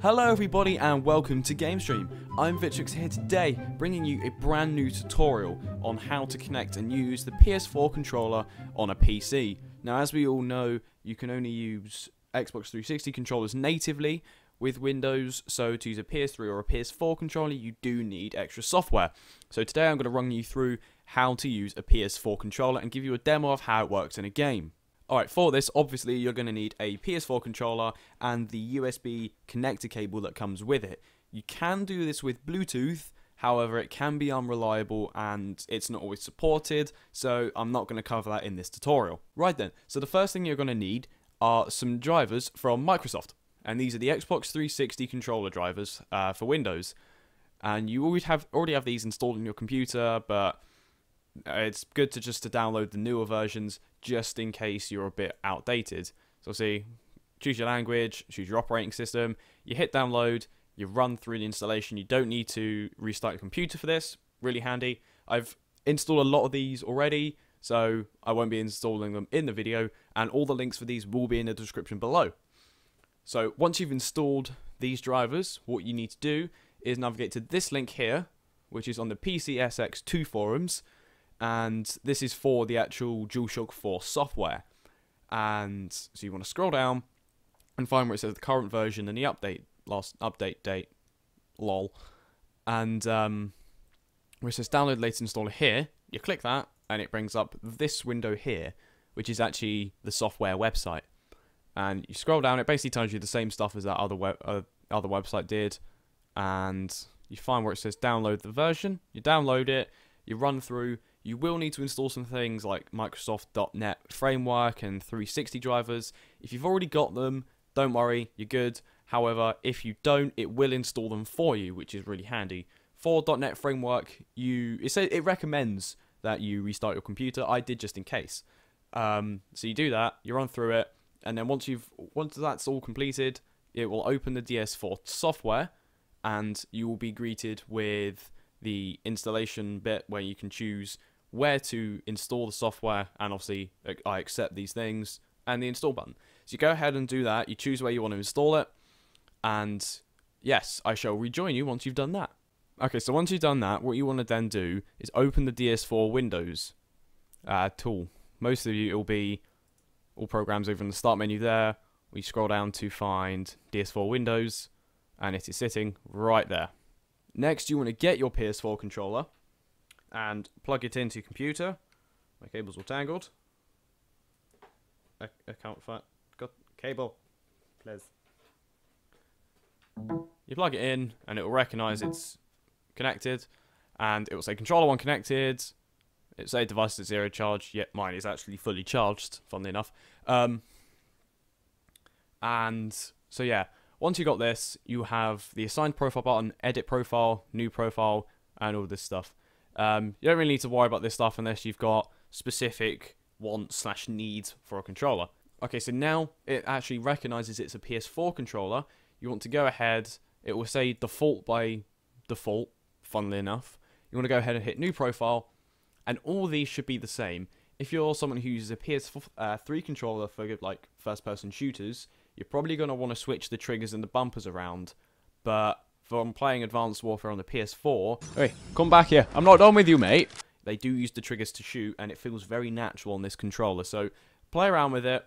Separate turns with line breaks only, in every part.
Hello everybody and welcome to GamezStream. I'm Victrix here today, bringing you a brand new tutorial on how to connect and use the PS4 controller on a PC. Now as we all know, you can only use Xbox 360 controllers natively with Windows, so to use a PS3 or a PS4 controller you do need extra software. So today I'm going to run you through how to use a PS4 controller and give you a demo of how it works in a game. Alright, for this, obviously, you're going to need a PS4 controller and the USB connector cable that comes with it. You can do this with Bluetooth, however, it can be unreliable and it's not always supported, so I'm not going to cover that in this tutorial. Right then, so the first thing you're going to need are some drivers from Microsoft, and these are the Xbox 360 controller drivers uh, for Windows. And you always have already have these installed in your computer, but Uh, it's good to just to download the newer versions just in case you're a bit outdated. So see, choose your language, choose your operating system, you hit download, you run through the installation. You don't need to restart your computer for this. Really handy. I've installed a lot of these already, so I won't be installing them in the video, and all the links for these will be in the description below. So once you've installed these drivers, what you need to do is navigate to this link here, which is on the PCSX2 forums, and this is for the actual DualShock 4 software. And so you want to scroll down and find where it says the current version and the update last update date, lol, and um, where it says download latest installer here. You click that, and it brings up this window here, which is actually the software website. And you scroll down, it basically tells you the same stuff as that other web uh, other website did, and you find where it says download the version. You download it, you run through, you will need to install some things like Microsoft.NET Framework and 360 drivers. If you've already got them, don't worry, you're good. However, if you don't, it will install them for you, which is really handy. For .NET Framework, you it says it recommends that you restart your computer. I did just in case. Um, so you do that, you run through it, and then once you've once that's all completed, it will open the DS4 software, and you will be greeted with the installation bit where you can choose where to install the software, and obviously I accept these things, and the install button. So you go ahead and do that, you choose where you want to install it, and yes, I shall rejoin you once you've done that. Okay, so once you've done that, what you want to then do is open the DS4 Windows uh, tool. Most of you, it will be all programs over in the start menu there. We scroll down to find DS4 Windows, and it is sitting right there. Next, you want to get your PS4 controller, and plug it into your computer. My cable's all tangled. I, account for that. Got cable, please. You plug it in, and it will recognize it's connected, and it will say controller one connected. It say device is zero charge. Yet mine is actually fully charged. Funnily enough. Um, and so yeah, once you've got this, you have the assigned profile button, edit profile, new profile, and all this stuff. Um, you don't really need to worry about this stuff unless you've got specific wants slash needs for a controller. Okay, so now it actually recognizes it's a PS4 controller. You want to go ahead, it will say default by default, funnily enough. You want to go ahead and hit new profile, and all these should be the same. If you're someone who uses a PS3 uh, controller for like first person shooters, you're probably going to want to switch the triggers and the bumpers around, but from playing Advanced Warfare on the PS4. Hey, come back here. I'm not done with you, mate. They do use the triggers to shoot, and it feels very natural on this controller. So play around with it.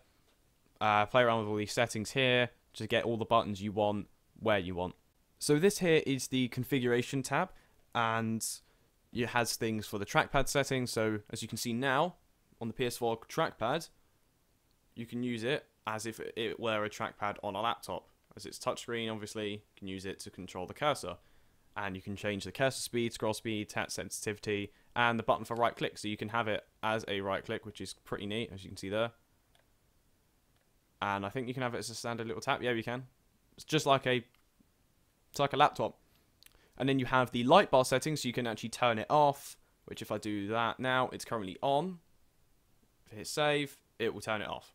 Uh, play around with all these settings here to get all the buttons you want where you want. So this here is the configuration tab, and it has things for the trackpad settings. So as you can see now, on the PS4 trackpad, you can use it as if it were a trackpad on a laptop. As it's touchscreen, obviously, you can use it to control the cursor. And you can change the cursor speed, scroll speed, tap sensitivity, and the button for right click. So you can have it as a right click, which is pretty neat, as you can see there. And I think you can have it as a standard little tap. Yeah, you can. It's just like a, it's like a laptop. And then you have the light bar settings, so you can actually turn it off. Which if I do that now, it's currently on. If I hit save, it will turn it off.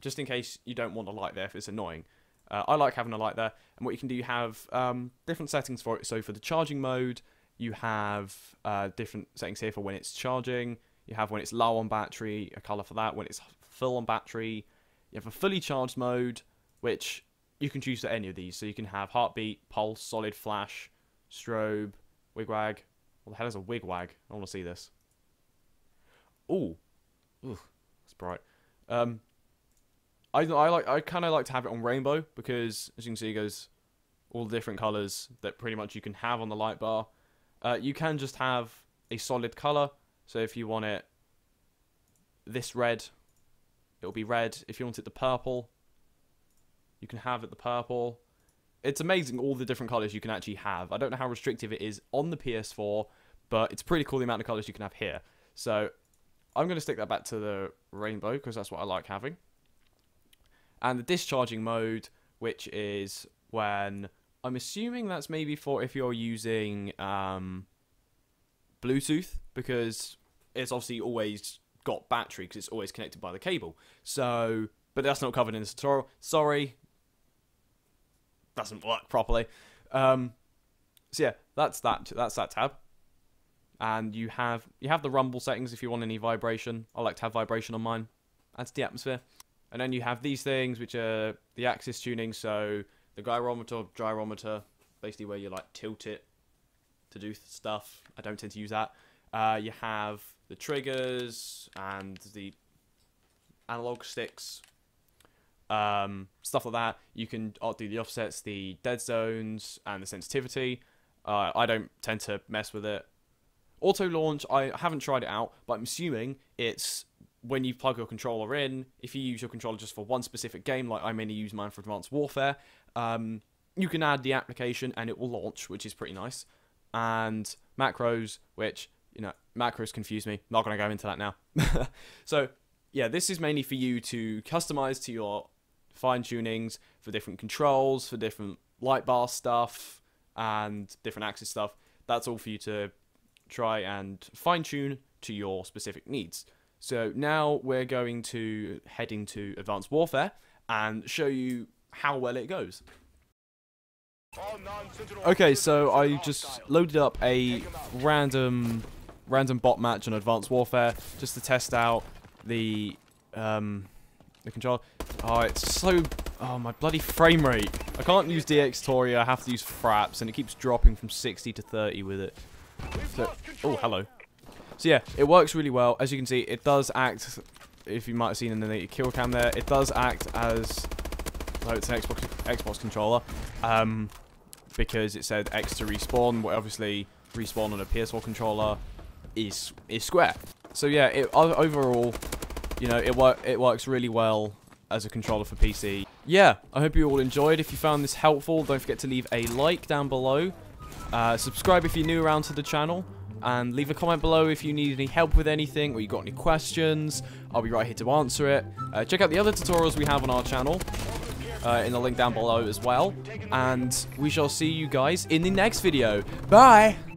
Just in case you don't want a light there if it's annoying. Uh, I like having a light there. And what you can do, you have um, different settings for it. So for the charging mode, you have uh, different settings here for when it's charging. You have when it's low on battery, a color for that. When it's full on battery, you have a fully charged mode, which you can choose for any of these. So you can have heartbeat, pulse, solid flash, strobe, wigwag. What the hell is a wigwag? I want to see this. Ooh, ooh, that's bright. Um, I I like I kind of like to have it on rainbow because as you can see, it goes all the different colors that pretty much you can have on the light bar. Uh, you can just have a solid color. So if you want it this red, it'll be red. If you want it the purple, you can have it the purple. It's amazing all the different colors you can actually have. I don't know how restrictive it is on the PS4, but it's pretty cool the amount of colors you can have here. So I'm going to stick that back to the rainbow because that's what I like having. And the discharging mode, which is when I'm assuming that's maybe for if you're using um, Bluetooth because it's obviously always got battery because it's always connected by the cable. So, but that's not covered in this tutorial. Sorry, doesn't work properly. Um, so yeah, that's that. That's that tab. And you have you have the rumble settings if you want any vibration. I like to have vibration on mine. Adds to the atmosphere. And then you have these things which are the axis tuning. So the gyrometer, gyrometer, basically where you like tilt it to do stuff. I don't tend to use that. Uh, you have the triggers and the analog sticks, um, stuff like that. You can do the offsets, the dead zones, and the sensitivity. Uh, I don't tend to mess with it. Auto launch, I haven't tried it out, but I'm assuming it's when you plug your controller in. If you use your controller just for one specific game, like I mainly use mine for Advanced Warfare, um, you can add the application and it will launch, which is pretty nice. And macros, which you know, macros confuse me. Not going to go into that now. so, yeah, this is mainly for you to customize to your fine tunings for different controls, for different light bar stuff, and different axis stuff. That's all for you to try and fine tune to your specific needs. So now we're going to head into Advanced Warfare and show you how well it goes. Okay, so I just loaded up a random random bot match on Advanced Warfare just to test out the um, the control. Oh, it's so... Oh, my bloody frame rate. I can't use Dxtory, I have to use Fraps, and it keeps dropping from 60 to 30 with it. So, oh, hello. So yeah, it works really well. As you can see, it does act, if you might have seen in the kill cam there, it does act as, oh, it's an Xbox, Xbox controller, um, because it said X to respawn, but obviously respawn on a PS4 controller is is square. So yeah, it, overall, you know, it work it works really well as a controller for PC. Yeah, I hope you all enjoyed. If you found this helpful, don't forget to leave a like down below. Uh, subscribe if you're new around to the channel. And leave a comment below if you need any help with anything or you got any questions. I'll be right here to answer it. Uh, check out the other tutorials we have on our channel. Uh, in the link down below as well. And we shall see you guys in the next video. Bye!